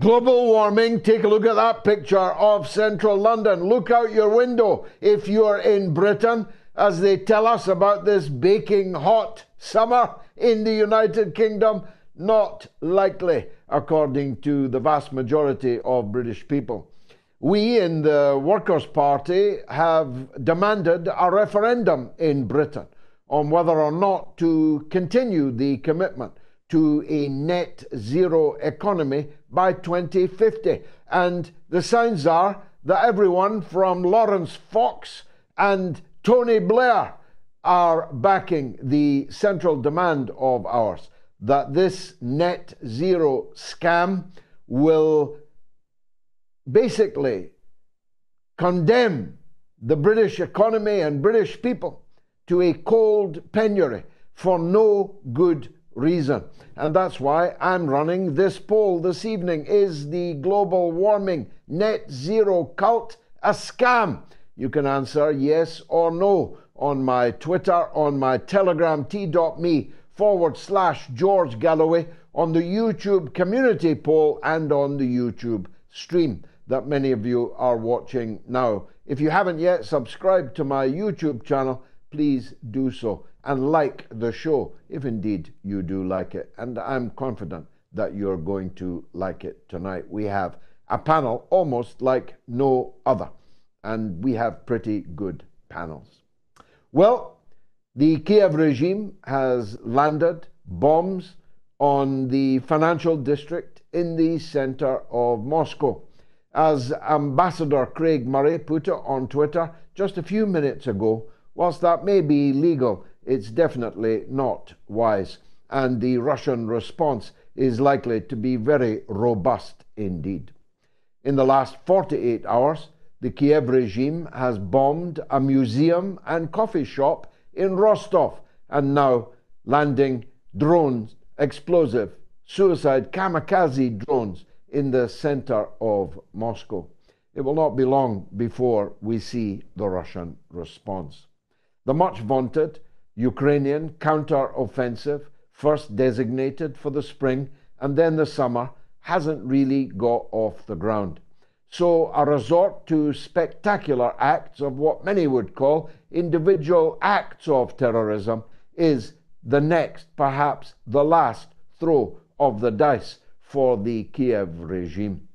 Global warming, take a look at that picture of central London. Look out your window if you're in Britain as they tell us about this baking hot summer in the United Kingdom. Not likely, according to the vast majority of British people. We in the Workers' Party have demanded a referendum in Britain on whether or not to continue the commitment to a net zero economy by 2050. And the signs are that everyone from Laurence Fox and Tony Blair are backing the central demand of ours that this net zero scam will basically condemn the British economy and British people to a cold penury for no good reason. And that's why I'm running this poll this evening. Is the global warming net zero cult a scam? You can answer yes or no on my Twitter, on my Telegram, t.me forward slash George Galloway, on the YouTube community poll, and on the YouTube stream that many of you are watching now. If you haven't yet subscribed to my YouTube channel, please do so and like the show if indeed you do like it. And I'm confident that you're going to like it tonight. We have a panel almost like no other, and we have pretty good panels. Well, the Kiev regime has landed bombs on the financial district in the center of Moscow. As Ambassador Craig Murray put it on Twitter just a few minutes ago, whilst that may be legal, it's definitely not wise. And the Russian response is likely to be very robust indeed. In the last 48 hours, the Kiev regime has bombed a museum and coffee shop in Rostov and now landing drones, explosive, suicide kamikaze drones in the center of Moscow. It will not be long before we see the Russian response. The much vaunted Ukrainian counter-offensive, first designated for the spring and then the summer, hasn't really got off the ground. So a resort to spectacular acts of what many would call individual acts of terrorism is the next, perhaps the last throw of the dice for the Kiev regime.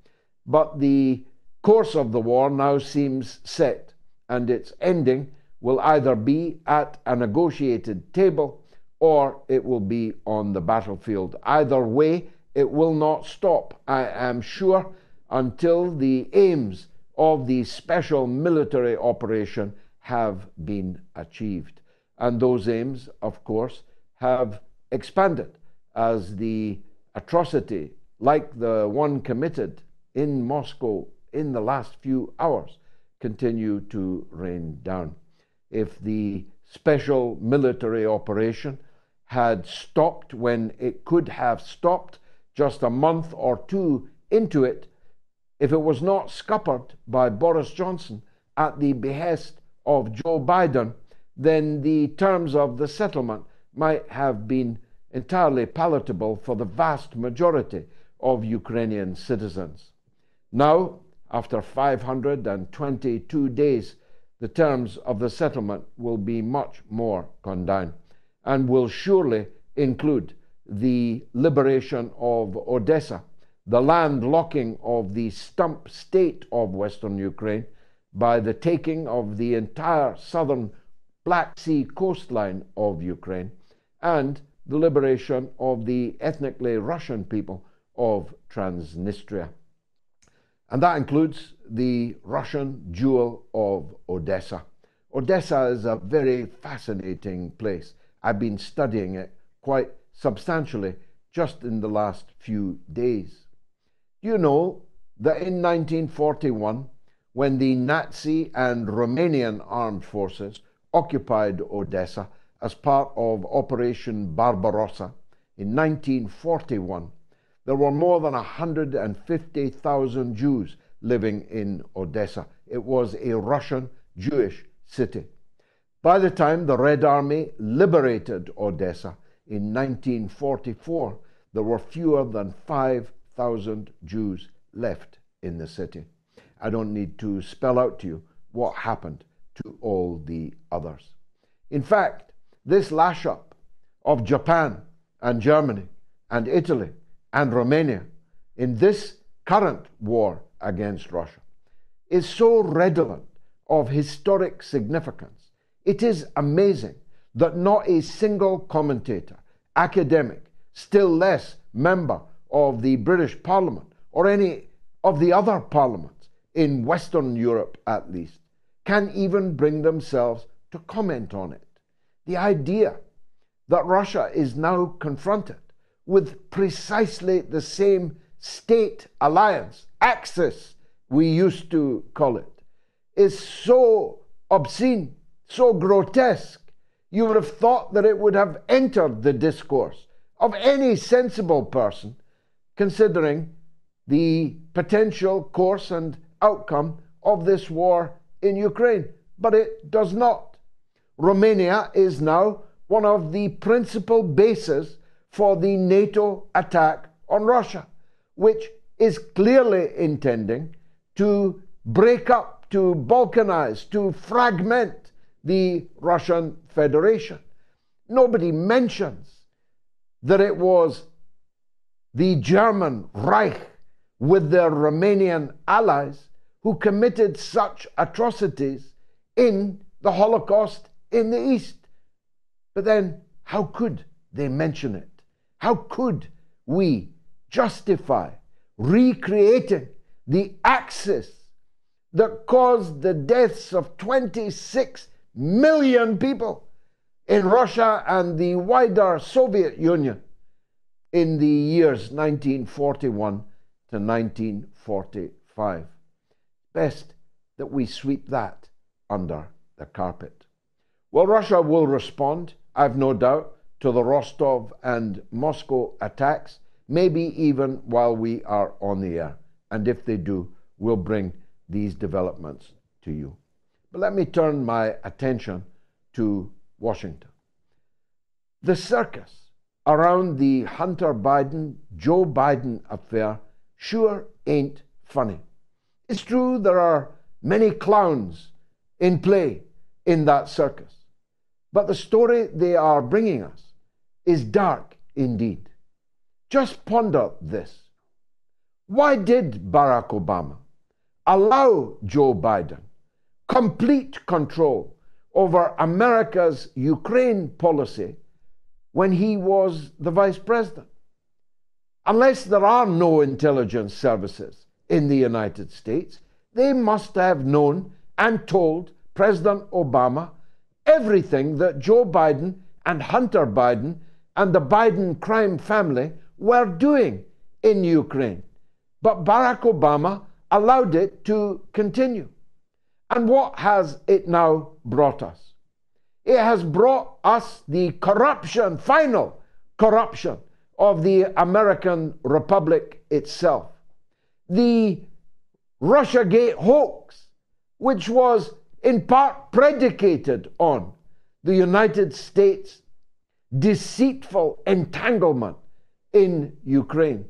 But the course of the war now seems set, and its ending will either be at a negotiated table or it will be on the battlefield. Either way, it will not stop, I am sure, until the aims of the special military operation have been achieved. And those aims, of course, have expanded as the atrocity, like the one committed in Moscow in the last few hours, continue to rain down if the special military operation had stopped when it could have stopped just a month or two into it, if it was not scuppered by Boris Johnson at the behest of Joe Biden, then the terms of the settlement might have been entirely palatable for the vast majority of Ukrainian citizens. Now, after 522 days the terms of the settlement will be much more condign and will surely include the liberation of Odessa, the landlocking of the stump state of Western Ukraine by the taking of the entire southern Black Sea coastline of Ukraine, and the liberation of the ethnically Russian people of Transnistria. And that includes the Russian jewel of Odessa. Odessa is a very fascinating place. I've been studying it quite substantially just in the last few days. You know that in 1941, when the Nazi and Romanian armed forces occupied Odessa as part of Operation Barbarossa in 1941, there were more than 150,000 Jews living in Odessa. It was a Russian Jewish city. By the time the Red Army liberated Odessa in 1944, there were fewer than 5,000 Jews left in the city. I don't need to spell out to you what happened to all the others. In fact, this lash up of Japan and Germany and Italy and Romania in this current war against Russia is so redolent of historic significance. It is amazing that not a single commentator, academic, still less member of the British Parliament or any of the other parliaments in Western Europe at least, can even bring themselves to comment on it. The idea that Russia is now confronted with precisely the same state alliance, axis, we used to call it, is so obscene, so grotesque. You would have thought that it would have entered the discourse of any sensible person, considering the potential course and outcome of this war in Ukraine. But it does not. Romania is now one of the principal bases for the NATO attack on Russia, which is clearly intending to break up, to balkanize, to fragment the Russian Federation. Nobody mentions that it was the German Reich with their Romanian allies who committed such atrocities in the Holocaust in the East. But then, how could they mention it? How could we justify recreating the axis that caused the deaths of 26 million people in Russia and the wider Soviet Union in the years 1941 to 1945. Best that we sweep that under the carpet. Well, Russia will respond, I've no doubt, to the Rostov and Moscow attacks, maybe even while we are on the air. And if they do, we'll bring these developments to you. But let me turn my attention to Washington. The circus around the Hunter Biden, Joe Biden affair sure ain't funny. It's true there are many clowns in play in that circus, but the story they are bringing us is dark indeed. Just ponder this. Why did Barack Obama allow Joe Biden complete control over America's Ukraine policy when he was the vice president. Unless there are no intelligence services in the United States, they must have known and told President Obama everything that Joe Biden and Hunter Biden and the Biden crime family were doing in Ukraine. But Barack Obama allowed it to continue. And what has it now brought us? It has brought us the corruption, final corruption of the American Republic itself. The Russiagate hoax, which was in part predicated on the United States' deceitful entanglement in Ukraine.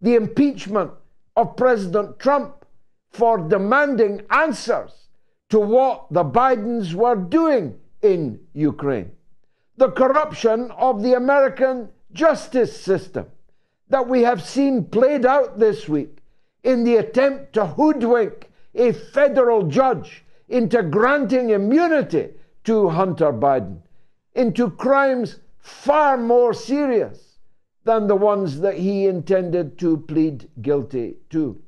The impeachment of President Trump for demanding answers to what the Bidens were doing in Ukraine. The corruption of the American justice system that we have seen played out this week in the attempt to hoodwink a federal judge into granting immunity to Hunter Biden, into crimes far more serious than the ones that he intended to plead guilty to.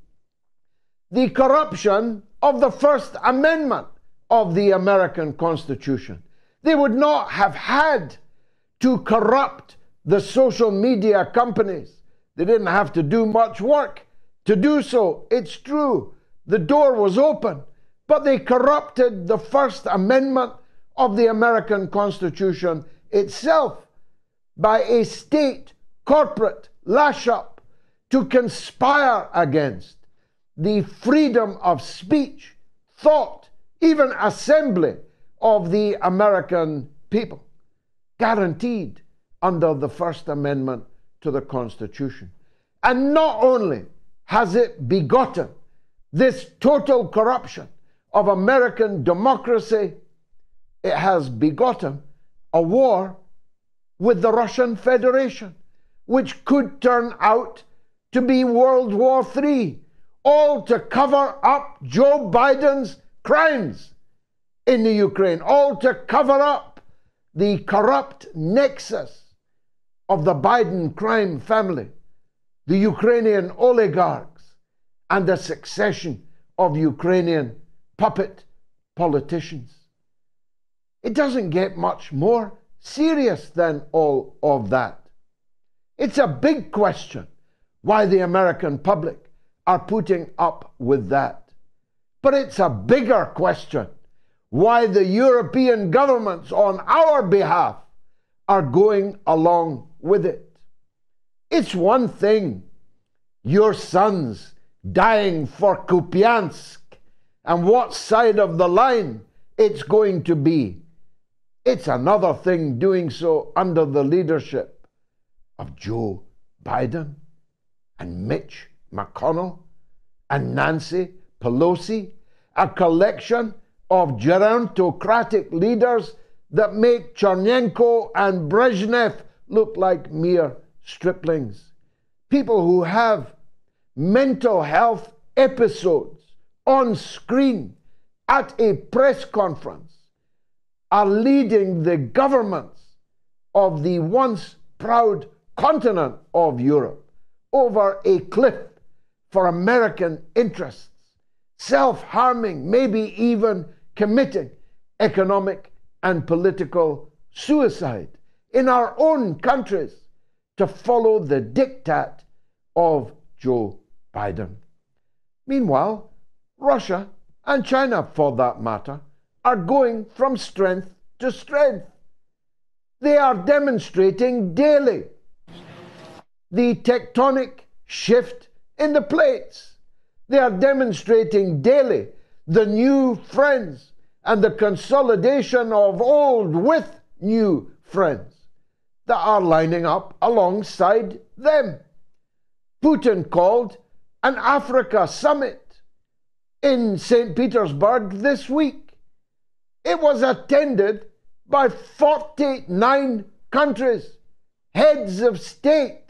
The corruption of the First Amendment of the American Constitution. They would not have had to corrupt the social media companies. They didn't have to do much work to do so. It's true. The door was open. But they corrupted the First Amendment of the American Constitution itself by a state corporate lash up to conspire against the freedom of speech, thought, even assembly of the American people, guaranteed under the First Amendment to the Constitution. And not only has it begotten this total corruption of American democracy, it has begotten a war with the Russian Federation, which could turn out to be World War III, all to cover up Joe Biden's crimes in the Ukraine, all to cover up the corrupt nexus of the Biden crime family, the Ukrainian oligarchs, and the succession of Ukrainian puppet politicians. It doesn't get much more serious than all of that. It's a big question why the American public are putting up with that. But it's a bigger question why the European governments on our behalf are going along with it. It's one thing, your sons dying for Kupiansk and what side of the line it's going to be. It's another thing doing so under the leadership of Joe Biden and Mitch McConnell and Nancy Pelosi, a collection of gerontocratic leaders that make Chernenko and Brezhnev look like mere striplings. People who have mental health episodes on screen at a press conference are leading the governments of the once proud continent of Europe over a cliff for American interests, self harming, maybe even committing economic and political suicide in our own countries to follow the diktat of Joe Biden. Meanwhile, Russia and China, for that matter, are going from strength to strength. They are demonstrating daily the tectonic shift in the plates. They are demonstrating daily the new friends and the consolidation of old with new friends that are lining up alongside them. Putin called an Africa summit in St. Petersburg this week. It was attended by 49 countries, heads of state,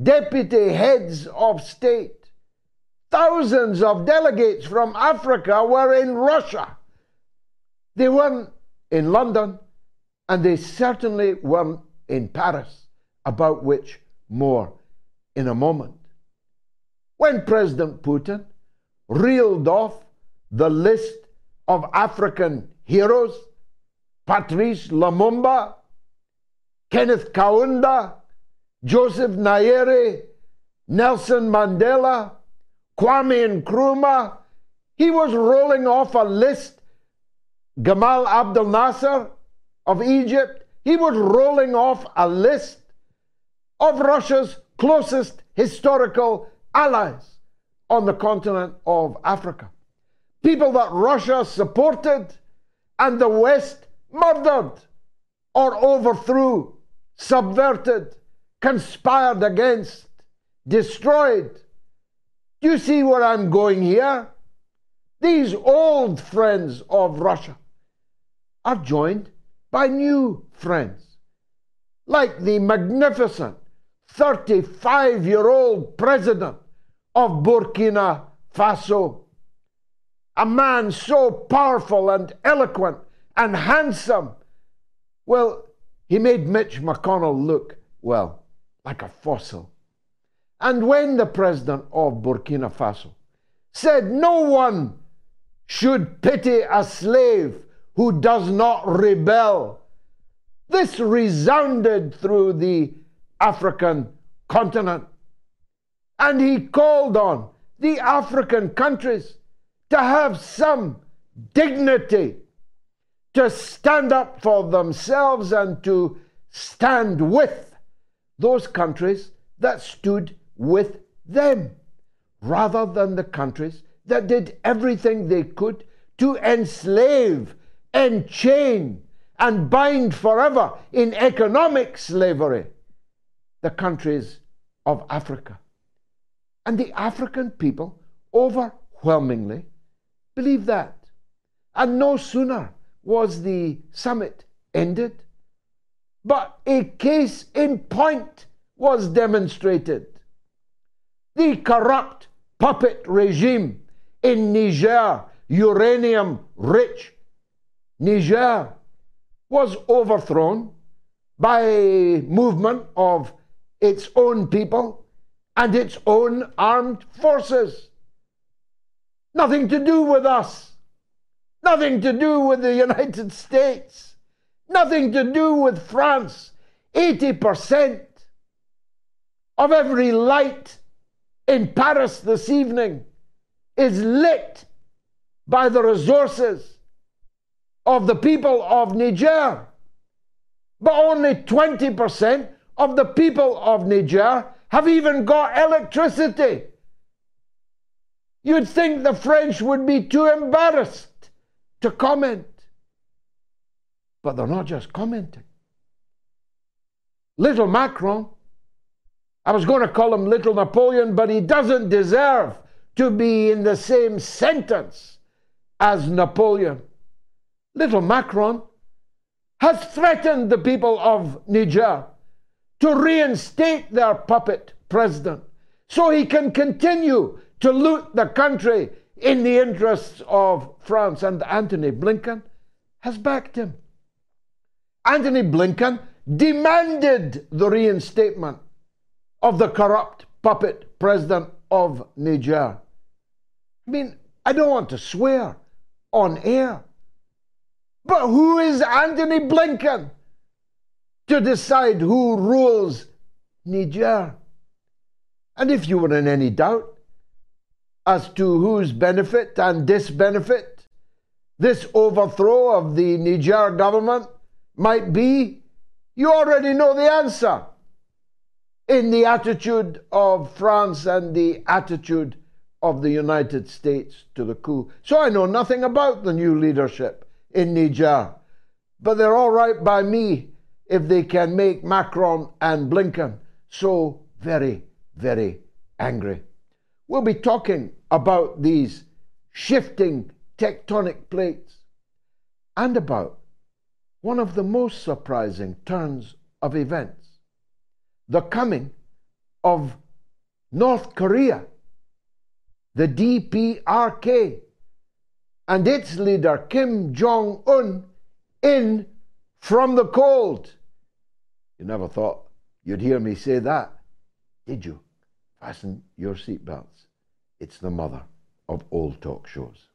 deputy heads of state. Thousands of delegates from Africa were in Russia. They weren't in London, and they certainly weren't in Paris, about which more in a moment. When President Putin reeled off the list of African heroes Patrice Lumumba, Kenneth Kaunda, Joseph Nyerere, Nelson Mandela, Kwame Nkrumah. He was rolling off a list. Gamal Abdel Nasser of Egypt. He was rolling off a list of Russia's closest historical allies on the continent of Africa. People that Russia supported and the West murdered or overthrew, subverted, conspired against, destroyed. Do you see where I'm going here? These old friends of Russia are joined by new friends, like the magnificent 35 year old president of Burkina Faso, a man so powerful and eloquent and handsome. Well, he made Mitch McConnell look, well, like a fossil. And when the president of Burkina Faso said no one should pity a slave who does not rebel, this resounded through the African continent. And he called on the African countries to have some dignity, to stand up for themselves and to stand with those countries that stood with them, rather than the countries that did everything they could to enslave, enchain, and bind forever in economic slavery the countries of Africa. And the African people overwhelmingly believe that. And no sooner was the summit ended, but a case in point was demonstrated. The corrupt puppet regime in Niger, uranium rich Niger, was overthrown by a movement of its own people and its own armed forces. Nothing to do with us. Nothing to do with the United States. Nothing to do with France. 80% of every light in Paris this evening is lit by the resources of the people of Niger. But only 20% of the people of Niger have even got electricity. You'd think the French would be too embarrassed to comment. But they're not just commenting. Little Macron, I was going to call him Little Napoleon, but he doesn't deserve to be in the same sentence as Napoleon. Little Macron has threatened the people of Niger to reinstate their puppet president so he can continue to loot the country in the interests of France. And Antony Blinken has backed him. Antony Blinken demanded the reinstatement of the corrupt puppet president of Niger. I mean, I don't want to swear on air, but who is Antony Blinken to decide who rules Niger? And if you were in any doubt as to whose benefit and disbenefit this overthrow of the Niger government might be, you already know the answer in the attitude of France and the attitude of the United States to the coup. So I know nothing about the new leadership in Niger, but they're all right by me if they can make Macron and Blinken so very, very angry. We'll be talking about these shifting tectonic plates and about one of the most surprising turns of events the coming of North Korea, the DPRK, and its leader Kim Jong un in from the cold. You never thought you'd hear me say that, did you? Fasten your seatbelts. It's the mother of all talk shows.